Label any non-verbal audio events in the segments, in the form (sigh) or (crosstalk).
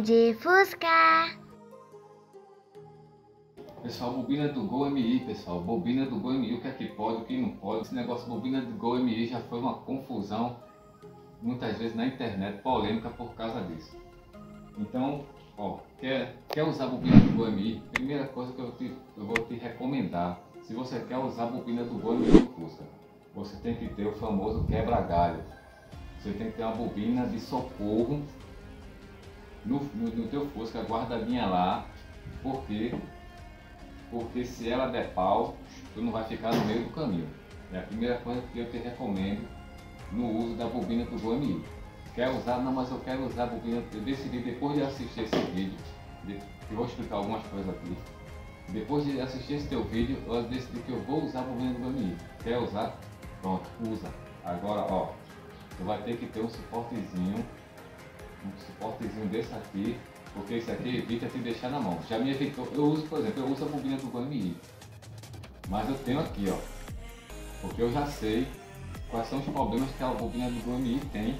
de Fusca. Pessoal, bobina do Gol MI, pessoal. Bobina do Gol MI, o que é que pode, o que não pode. Esse negócio bobina do Gol MI já foi uma confusão, muitas vezes na internet, polêmica por causa disso. Então, ó, quer, quer usar bobina do Gol MI? Primeira coisa que eu, te, eu vou te recomendar, se você quer usar bobina do Gol MI no Fusca, você tem que ter o famoso quebra-galho. Você tem que ter uma bobina de socorro no, no, no teu Fusca, guardadinha lá, porque porque se ela der pau, tu não vai ficar no meio do caminho. É a primeira coisa que eu te recomendo no uso da bobina do GoMI. Quer usar? Não, mas eu quero usar a bobina. Eu decidi depois de assistir esse vídeo, eu vou explicar algumas coisas aqui. Depois de assistir esse teu vídeo, eu decidi que eu vou usar a bobina do GoMI. Quer usar? Pronto, usa. Agora, ó, tu vai ter que ter um suportezinho, um suportezinho desse aqui, porque isso aqui evita te deixar na mão. Já me evitou, eu uso, por exemplo, eu uso a bobina do GoMI, mas eu tenho aqui, ó, porque eu já sei quais são os problemas que a bobina do GoMI tem.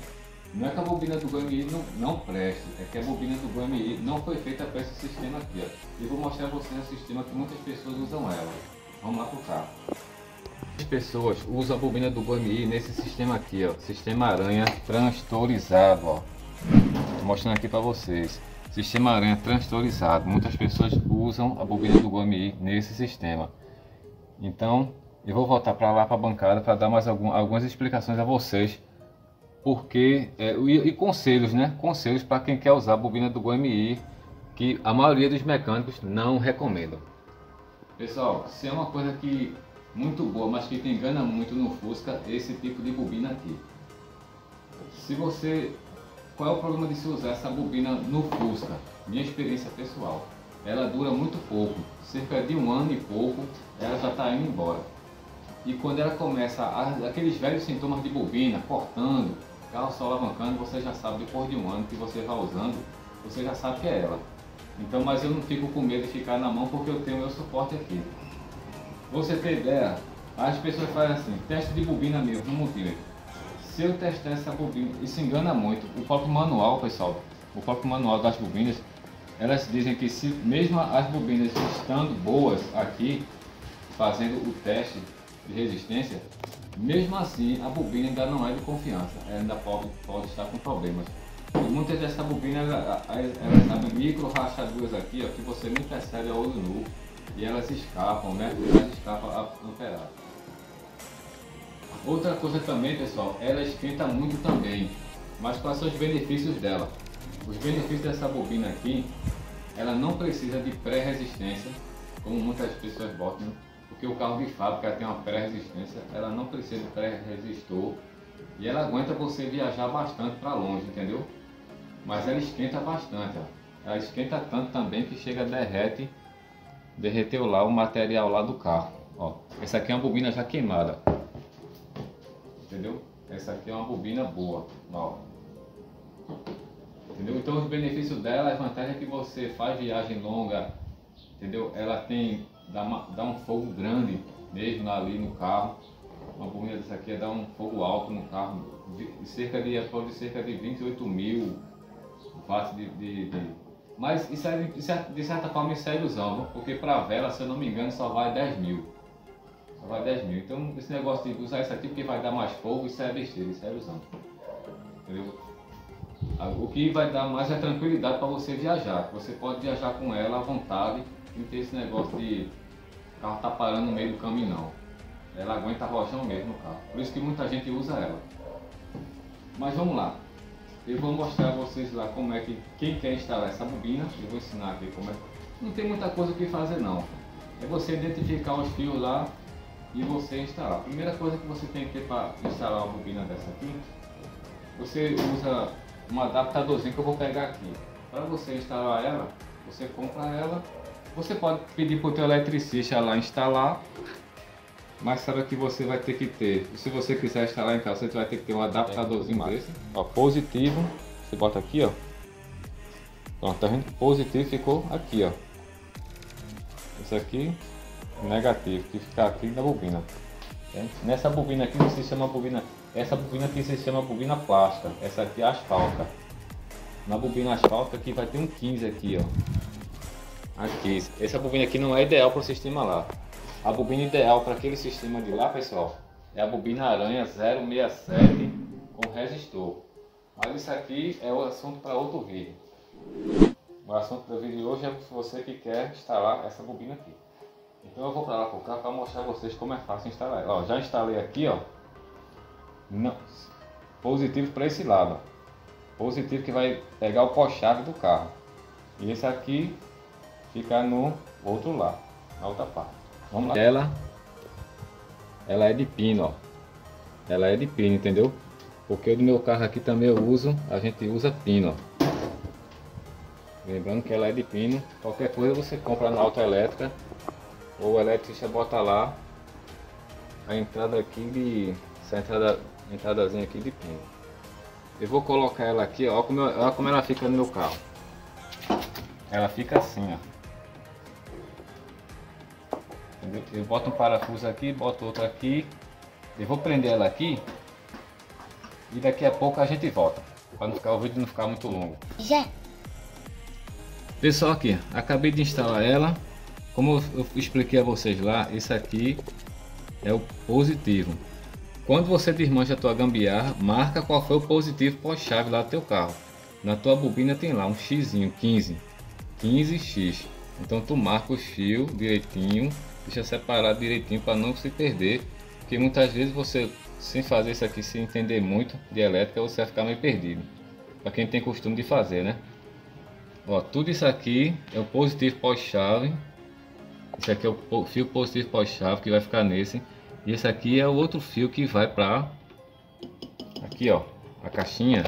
Não é que a bobina do GoMI não, não preste, é que a bobina do GoMI não foi feita para esse sistema aqui, ó. E vou mostrar a vocês o sistema que muitas pessoas usam ela. Vamos lá pro carro. As pessoas usam a bobina do GoMI nesse sistema aqui, ó, sistema aranha transtorizado, ó. Mostrando aqui para vocês. Sistema aranha transtorizado. Muitas pessoas usam a bobina do GoMI nesse sistema. Então, eu vou voltar para lá para a bancada para dar mais algum, algumas explicações a vocês. Porque, é, e, e, conselhos, né? Conselhos para quem quer usar a bobina do GoMI, que a maioria dos mecânicos não recomendam. Pessoal, se é uma coisa que muito boa, mas que te engana muito no Fusca, esse tipo de bobina aqui. Se você qual é o problema de se usar essa bobina no Fusca? Minha experiência pessoal. Ela dura muito pouco, cerca de um ano e pouco, ela já está indo embora. E quando ela começa, a, aqueles velhos sintomas de bobina, cortando, carro só alavancando, você já sabe, depois de um ano que você vai usando, você já sabe que é ela. Então, mas eu não fico com medo de ficar na mão porque eu tenho meu suporte aqui. Você ter ideia, as pessoas fazem assim, teste de bobina mesmo, no multímetro se eu testar essa bobina, isso engana muito. O próprio manual, pessoal, o próprio manual das bobinas, elas dizem que se mesmo as bobinas estando boas aqui, fazendo o teste de resistência, mesmo assim a bobina ainda não é de confiança, ela ainda pode, pode estar com problemas. E muitas dessas bobinas, elas, sabem micro rachaduras aqui, ó, que você nem percebe a olho nu, e elas escapam, né? Elas escapam a amperagem. Outra coisa também, pessoal, ela esquenta muito também. Mas quais são os benefícios dela? Os benefícios dessa bobina aqui, ela não precisa de pré-resistência, como muitas pessoas botam, porque o carro de fábrica tem uma pré-resistência, ela não precisa de pré-resistor e ela aguenta você viajar bastante para longe, entendeu? Mas ela esquenta bastante, ó. ela esquenta tanto também que chega derrete, derreteu lá o material lá do carro. Ó, essa aqui é uma bobina já queimada entendeu? Essa aqui é uma bobina boa, ó. Entendeu? Então os benefícios dela, a vantagem é que você faz viagem longa, entendeu? Ela tem, dá, uma, dá um fogo grande mesmo ali no carro. Uma bobina dessa aqui é dar um fogo alto no carro, de, cerca de, pode cerca de 28 mil watts de, de, de mas isso é, de certa forma isso é ilusão, porque para vela, se eu não me engano, só vai 10 mil vai 10 mil. Então esse negócio de usar isso aqui porque vai dar mais fogo, isso é besteira, isso é ilusão. Entendeu? O que vai dar mais é tranquilidade para você viajar. Você pode viajar com ela à vontade, não ter esse negócio de o carro tá parando no meio do caminho não. Ela aguenta rochão mesmo no carro. Por isso que muita gente usa ela. Mas vamos lá. Eu vou mostrar a vocês lá como é que quem quer instalar essa bobina, eu vou ensinar aqui como é. Não tem muita coisa que fazer não. É você identificar os fios lá e você instalar. A primeira coisa que você tem que ter para instalar uma bobina dessa aqui, você usa um adaptadorzinho que eu vou pegar aqui. Para você instalar ela, você compra ela. Você pode pedir para o teu eletricista lá instalar, mas sabe que você vai ter que ter. Se você quiser instalar em casa, você vai ter que ter um adaptadorzinho desse. Ó, positivo, você bota aqui, ó. Pronto, tá vendo? Positivo ficou aqui, ó. Esse aqui negativo, que fica aqui na bobina. Nessa bobina aqui se chama bobina, essa bobina aqui se chama bobina plástica, essa aqui é asfalta. na bobina asfáltica que vai ter um 15 aqui, ó. Aqui. Essa bobina aqui não é ideal para o sistema lá. A bobina ideal para aquele sistema de lá, pessoal, é a bobina Aranha 067 com resistor. Mas isso aqui é o assunto para outro vídeo. O assunto do vídeo de hoje é você que quer instalar essa bobina aqui. Então eu vou para lá para o carro para mostrar a vocês como é fácil instalar. Ó, já instalei aqui, ó. Não. Positivo para esse lado. Positivo que vai pegar o pó-chave do carro. E esse aqui fica no outro lado, na outra parte. Vamos lá. Ela, ela é de pino, ó. Ela é de pino, entendeu? Porque do meu carro aqui também eu uso, a gente usa pino, ó. Lembrando que ela é de pino. Qualquer coisa você compra na autoelétrica ou o eletricista bota lá a entrada aqui de essa entrada entradazinha aqui de pino. Eu vou colocar ela aqui, ó, como, ó como ela fica no meu carro. Ela fica assim, ó. Entendeu? Eu boto um parafuso aqui, boto outro aqui. Eu vou prender ela aqui. E daqui a pouco a gente volta. Para não ficar o vídeo não ficar muito longo. Já. Pessoal aqui, acabei de instalar ela. Como eu expliquei a vocês lá, esse aqui é o positivo. Quando você desmancha a tua gambiarra, marca qual foi o positivo pós-chave lá do teu carro. Na tua bobina tem lá um X, 15, 15x. Então tu marca o fio direitinho, deixa separado direitinho para não se perder, porque muitas vezes você sem fazer isso aqui, sem entender muito de elétrica, você vai ficar meio perdido. Para quem tem costume de fazer, né? Ó, tudo isso aqui é o positivo pós-chave. Esse aqui é o fio positivo pós-chave que vai ficar nesse. E esse aqui é o outro fio que vai para aqui, ó, a caixinha.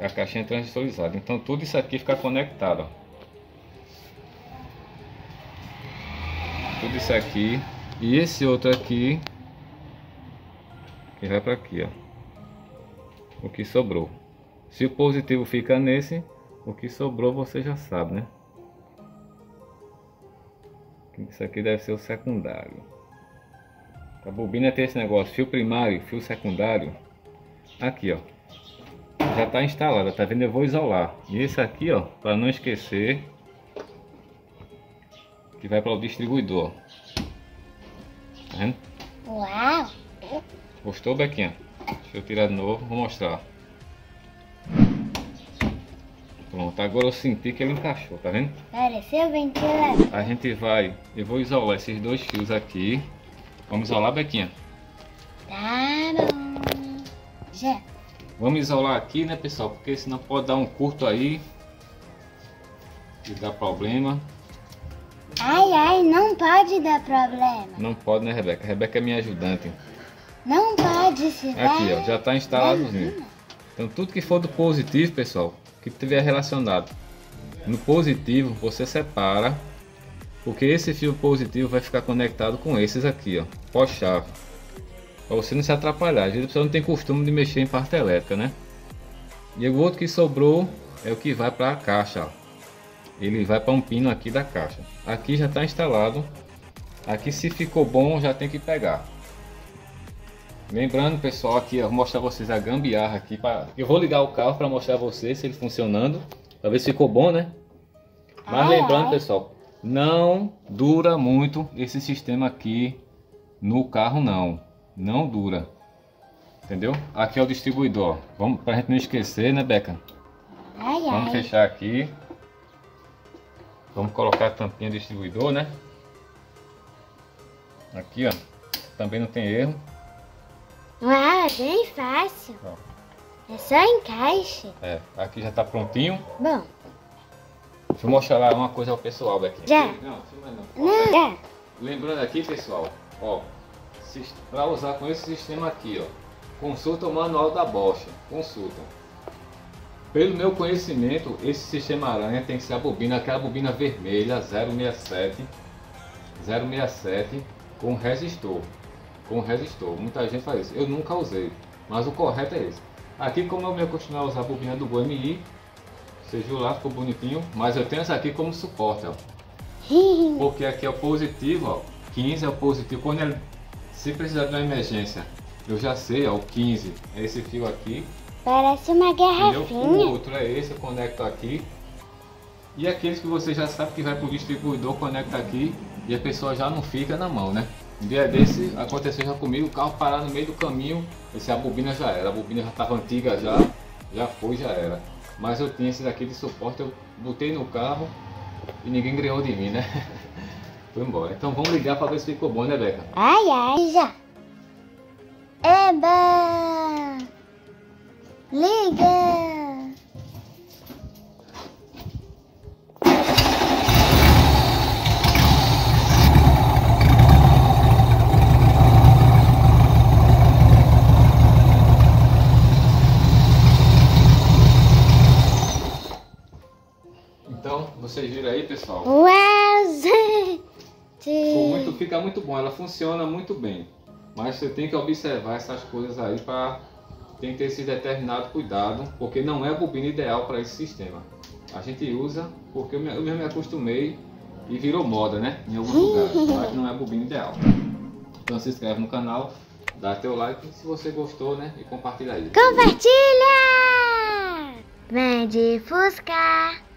A caixinha transistorizada. Então tudo isso aqui fica conectado, ó. Tudo isso aqui e esse outro aqui que vai para aqui, ó. O que sobrou. Se o positivo fica nesse, o que sobrou você já sabe, né? Isso aqui deve ser o secundário. A bobina tem esse negócio, fio primário, fio secundário. Aqui, ó. Já está instalada, tá vendo? Eu vou isolar. E esse aqui, ó, para não esquecer, que vai para o distribuidor. Tá vendo? Uau! Gostou, Bequinha? Deixa eu tirar de novo, vou mostrar. Pronto, agora eu senti que ele encaixou, tá vendo? Pareceu ventilador. A gente vai, eu vou isolar esses dois fios aqui. Vamos isolar, Bequinha? Tá bom. Já. Vamos isolar aqui, né, pessoal? Porque senão pode dar um curto aí. E dar problema. Ai, ai, não pode dar problema. Não pode, né, Rebeca? Rebeca é minha ajudante. Não pode se. Aqui, ó, já tá instaladozinho. Então tudo que for do positivo, pessoal, que tiver relacionado no positivo, você separa, porque esse fio positivo vai ficar conectado com esses aqui, ó, pós-chave. Para você não se atrapalhar, vezes você não tem costume de mexer em parte elétrica, né? E o outro que sobrou é o que vai para a caixa, ó. Ele vai para um pino aqui da caixa. Aqui já está instalado. Aqui se ficou bom já tem que pegar. Lembrando pessoal aqui, eu vou mostrar vocês a gambiarra aqui. Pra... Eu vou ligar o carro para mostrar a vocês se ele funcionando. Para ver se ficou bom, né? Mas lembrando pessoal, não dura muito esse sistema aqui no carro não. Não dura. Entendeu? Aqui é o distribuidor. Vamos pra gente não esquecer, né, Beca? Ai, Vamos ai. fechar aqui. Vamos colocar a tampinha do distribuidor, né? Aqui, ó. Também não tem erro. Uau, é bem fácil. É só encaixe. É, aqui já tá prontinho. Bom, Deixa eu mostrar lá uma coisa ao pessoal daqui. Já. Não, filma não. não, já. Lembrando aqui, pessoal, ó, para usar com esse sistema aqui, ó, consulta o manual da Bosch, consulta. Pelo meu conhecimento, esse sistema aranha tem que ser a bobina, aquela bobina vermelha 067, 067 com resistor, com resistor. Muita gente faz isso. Eu nunca usei, mas o correto é esse. Aqui, como eu me acostumei a usar a bobina do GMI, você viu lá, ficou bonitinho, mas eu tenho essa aqui como suporte, ó. (laughs) Porque aqui é o positivo, ó. 15 é o positivo. Quando ele, se precisar de uma emergência, eu já sei, ó, o 15 é esse fio aqui. Parece uma Entendeu? O garrafinha. outro é esse, eu conecto aqui. E aqueles que você já sabe que vai pro distribuidor, conecta aqui e a pessoa já não fica na mão, né? Um dia desse aconteceu já comigo, o carro parar no meio do caminho, esse a bobina já era, a bobina já estava antiga já, já foi, já era. Mas eu tinha esse daqui de suporte, eu botei no carro e ninguém ganhou de mim, né? (laughs) Foi embora. Então vamos ligar para ver se ficou bom, né, Beca? Ai, ai, já. Eba! Liga! Então, vocês viram aí, pessoal? Ficou muito, fica muito bom, ela funciona muito bem. Mas você tem que observar essas coisas aí para tem que ter esse determinado cuidado, porque não é a bobina ideal para esse sistema. A gente usa porque eu, me, eu mesmo me acostumei e virou moda, né? Em alguns lugares, (laughs) mas não é a bobina ideal. Então se inscreve no canal, dá teu like se você gostou, né? E compartilha aí. Compartilha! Vem de Fusca!